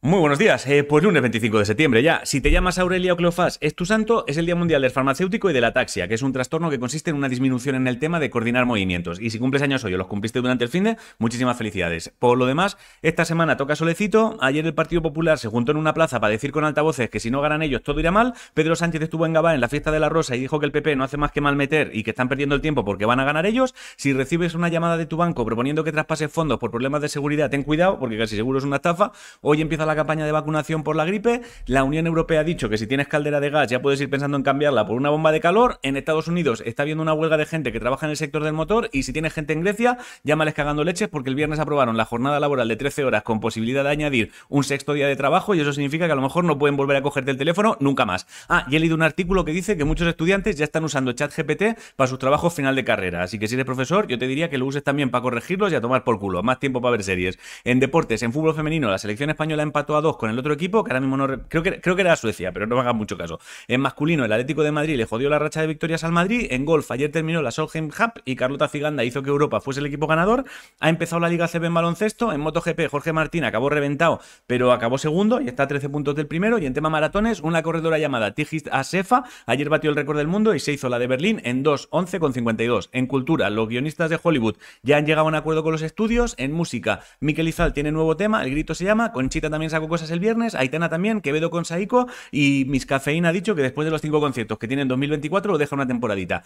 Muy buenos días, eh, pues lunes 25 de septiembre ya. Si te llamas Aurelia o Cleofás, es tu santo, es el Día Mundial del Farmacéutico y de la Ataxia, que es un trastorno que consiste en una disminución en el tema de coordinar movimientos. Y si cumples años hoy o los cumpliste durante el fin de, muchísimas felicidades. Por lo demás, esta semana toca solecito. Ayer el Partido Popular se juntó en una plaza para decir con altavoces que si no ganan ellos todo irá mal. Pedro Sánchez estuvo en Gabá en la fiesta de la Rosa y dijo que el PP no hace más que mal meter y que están perdiendo el tiempo porque van a ganar ellos. Si recibes una llamada de tu banco proponiendo que traspases fondos por problemas de seguridad, ten cuidado porque casi seguro es una estafa. Hoy empieza la campaña de vacunación por la gripe. La Unión Europea ha dicho que si tienes caldera de gas ya puedes ir pensando en cambiarla por una bomba de calor. En Estados Unidos está habiendo una huelga de gente que trabaja en el sector del motor y si tienes gente en Grecia, llámales cagando leches porque el viernes aprobaron la jornada laboral de 13 horas con posibilidad de añadir un sexto día de trabajo y eso significa que a lo mejor no pueden volver a cogerte el teléfono nunca más. Ah, y he leído un artículo que dice que muchos estudiantes ya están usando ChatGPT para sus trabajos final de carrera. Así que si eres profesor, yo te diría que lo uses también para corregirlos y a tomar por culo. Más tiempo para ver series. En deportes, en fútbol femenino, la selección española a dos con el otro equipo, que ahora mismo no creo que, era Suecia, pero no me hagan mucho caso. En masculino, el Atlético de Madrid le jodió la racha de victorias al Madrid. En golf, ayer terminó la Solheim Cup y Carlota Ciganda hizo que Europa fuese el equipo ganador. Ha empezado la Liga CB en baloncesto. En MotoGP, Jorge Martín acabó reventado, pero acabó segundo y está a 13 puntos del primero. Y en tema maratones, una corredora llamada Tigist Asefa ayer batió el récord del mundo y se hizo la de Berlín en 2.11 con 52. En cultura, los guionistas de Hollywood ya han llegado a un acuerdo con los estudios. En música, Mikel Izal tiene nuevo tema, El Grito se llama. Conchita también sacó cosas el viernes. Aitana también, Quevedo con Saiko y Miss Cafeína ha dicho que después de los cinco conciertos que tiene en 2024 lo deja una temporadita.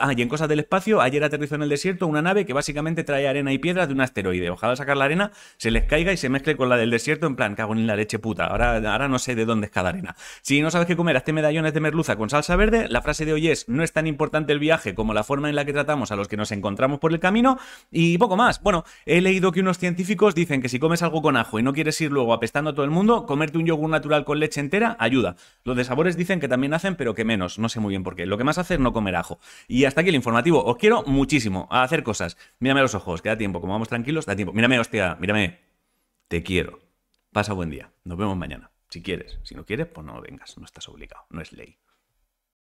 Ah, y en cosas del espacio, ayer aterrizó en el desierto una nave que básicamente trae arena y piedras de un asteroide. Ojalá sacar la arena, se les caiga y se mezcle con la del desierto en plan, cago en la leche puta. Ahora, ahora no sé de dónde es cada arena. Si no sabes qué comer, hazte medallones de merluza con salsa verde. La frase de hoy es, no es tan importante el viaje como la forma en la que tratamos a los que nos encontramos por el camino. Y poco más. Bueno, he leído que unos científicos dicen que si comes algo con ajo y no quieres ir luego apestando a todo el mundo, comerte un yogur natural con leche entera ayuda. Los de sabores dicen que también hacen, pero que menos. No sé muy bien por qué. Lo que más hace es no comer ajo. Y hasta aquí el informativo. Os quiero muchísimo a hacer cosas. Mírame los ojos, queda tiempo. Como vamos tranquilos, da tiempo. Mírame, hostia, mírame. Te quiero. Pasa buen día. Nos vemos mañana. Si quieres. Si no quieres, pues no vengas. No estás obligado. No es ley.